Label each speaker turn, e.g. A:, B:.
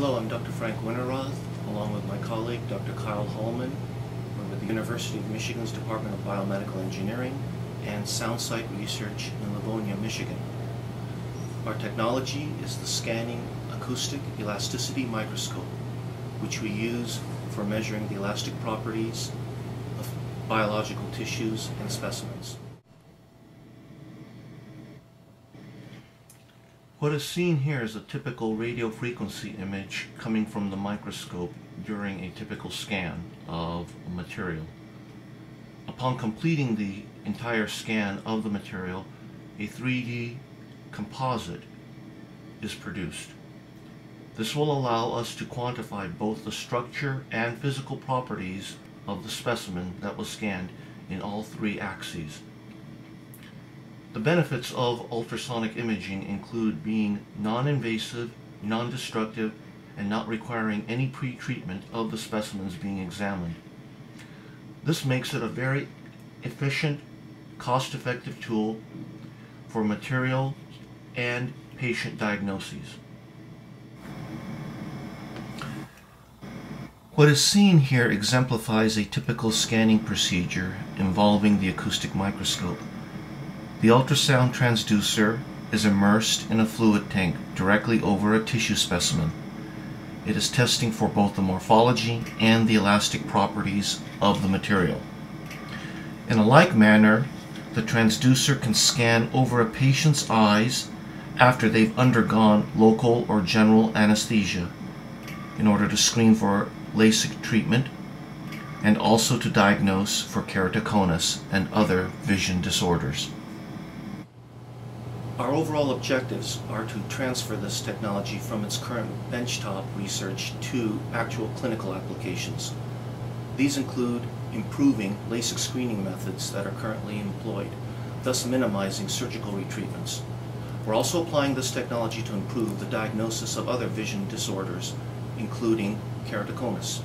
A: Hello, I'm Dr. Frank Winterroth, along with my colleague, Dr. Kyle Hollman. We're with the University of Michigan's Department of Biomedical Engineering and SoundSight Research in Livonia, Michigan. Our technology is the scanning acoustic elasticity microscope, which we use for measuring the elastic properties of biological tissues and specimens. What is seen here is a typical radio frequency image coming from the microscope during a typical scan of a material. Upon completing the entire scan of the material, a 3D composite is produced. This will allow us to quantify both the structure and physical properties of the specimen that was scanned in all three axes. The benefits of ultrasonic imaging include being non-invasive, non-destructive, and not requiring any pre-treatment of the specimens being examined. This makes it a very efficient, cost-effective tool for material and patient diagnoses. What is seen here exemplifies a typical scanning procedure involving the acoustic microscope. The ultrasound transducer is immersed in a fluid tank directly over a tissue specimen. It is testing for both the morphology and the elastic properties of the material. In a like manner, the transducer can scan over a patient's eyes after they've undergone local or general anesthesia in order to screen for LASIK treatment and also to diagnose for keratoconus and other vision disorders. Our overall objectives are to transfer this technology from its current benchtop research to actual clinical applications. These include improving LASIK screening methods that are currently employed, thus minimizing surgical retreatments. We're also applying this technology to improve the diagnosis of other vision disorders, including keratoconus.